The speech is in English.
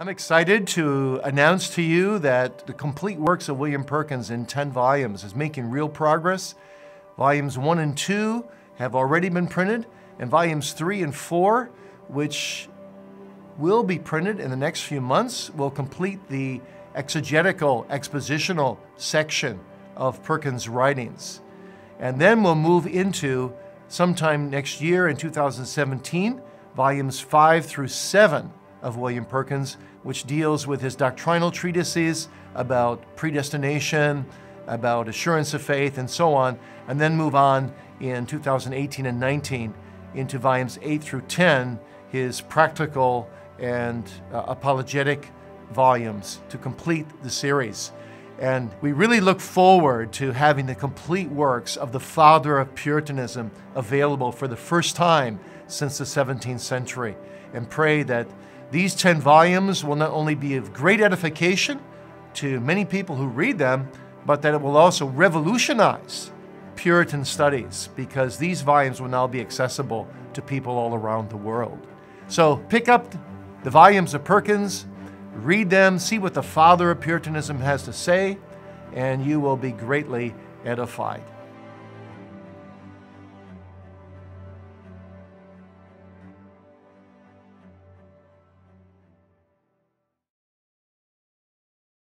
I'm excited to announce to you that the complete works of William Perkins in 10 volumes is making real progress. Volumes 1 and 2 have already been printed, and volumes 3 and 4, which will be printed in the next few months, will complete the exegetical, expositional section of Perkins' writings. And then we'll move into sometime next year in 2017, volumes 5 through 7 of William Perkins, which deals with his doctrinal treatises about predestination, about assurance of faith, and so on, and then move on in 2018 and 19 into volumes 8 through 10, his practical and uh, apologetic volumes to complete the series. And we really look forward to having the complete works of the father of Puritanism available for the first time since the 17th century and pray that these 10 volumes will not only be of great edification to many people who read them, but that it will also revolutionize Puritan studies because these volumes will now be accessible to people all around the world. So pick up the volumes of Perkins, read them, see what the father of Puritanism has to say, and you will be greatly edified.